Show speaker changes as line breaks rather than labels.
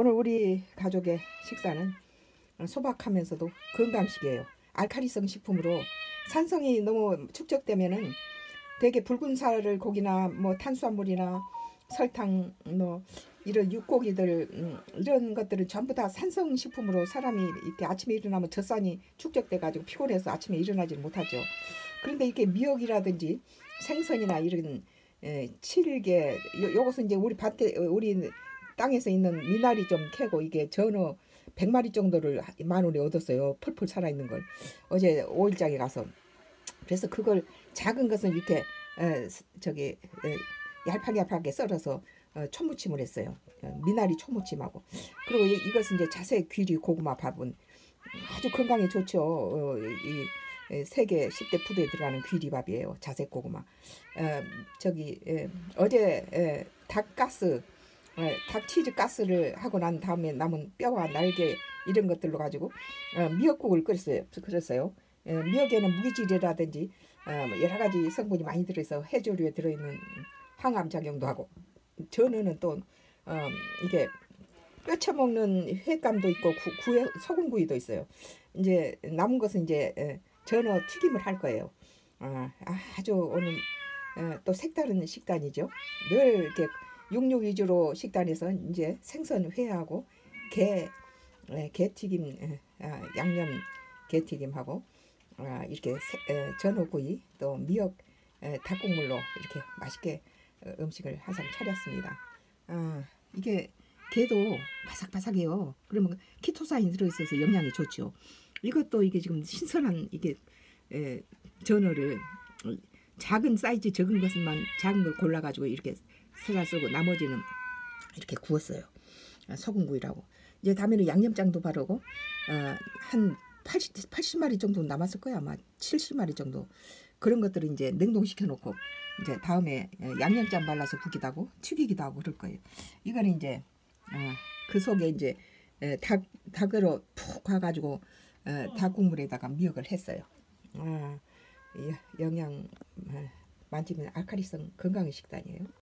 오늘 우리 가족의 식사는 소박하면서도 건강식이에요. 알칼리성 식품으로 산성이 너무 축적되면은 되게 붉은 살 고기나 뭐 탄수화물이나 설탕 뭐 이런 육고기들 음, 이런 것들은 전부 다 산성 식품으로 사람이 이렇게 아침에 일어나면 젖산이 축적돼 가지고 피곤해서 아침에 일어나지 못하죠. 그런데 이게 미역이라든지 생선이나 이런 에, 칠개 요, 요것은 이제 우리 밭에 어, 우리 땅에서 있는 미나리 좀 캐고 이게 전어 100마리 정도를 만 원에 얻었어요. 펄펄 살아있는 걸. 어제 오일장에 가서. 그래서 그걸 작은 것은 이렇게 에, 스- 저기 에, 얄팍얄팍하게 썰어서 어, 초무침을 했어요. 어, 미나리 초무침하고. 그리고 이, 이것은 이제 자색 귀리 고구마 밥은 아주 건강에 좋죠. 어, 이, 이 세계 10대 푸드에 들어가는 귀리밥이에요. 자색 고구마. 어, 저기 에, 어제 에, 닭가스 어, 닭치즈 가스를 하고 난 다음에 남은 뼈와 날개 이런 것들로 가지고 어, 미역국을 끓였어요. 끓였어요. 에, 미역에는 무기질이라든지 어, 뭐 여러 가지 성분이 많이 들어있어 해조류에 들어있는 항암 작용도 하고 전어는 또 어, 이게 뼈쳐 먹는 횟감도 있고 구, 구에 소금구이도 있어요. 이제 남은 것은 이제 에, 전어 튀김을 할 거예요. 아, 아주 오늘 어, 또 색다른 식단이죠. 늘 이렇게 육류 위주로 식단에서 이제 생선 회하고 게 에, 게튀김 에, 아, 양념 게튀김하고 아, 이렇게 세- 에, 전어구이 또 미역 에, 닭국물로 이렇게 맛있게 어, 음식을 항상 차렸습니다. 아, 이게 게도 바삭바삭해요. 그러면 키토산이 들어있어서 영양이 좋죠. 이것도 이게 지금 신선한 이게 에, 전어를 어, 작은 사이즈 적은 것만 작은 걸 골라가지고 이렇게 살살 썰고 나머지는 이렇게 구웠어요. 아, 소금구이라고. 이제 다음에는 양념장도 바르고 어, 한 80, 80마리 정도 남았을 거야 아마 70마리 정도 그런 것들을 이제 냉동시켜 놓고 이제 다음에 에, 양념장 발라서 굽기도 하고 튀기기도 하고 그럴 거예요. 이거는 이제 어, 그 속에 이제 에, 닭 닭으로 푹 가가지고 어, 닭국물에다가 미역을 했어요. 아, 이 영양 어, 만지면 알칼리성 건강의 식단이에요.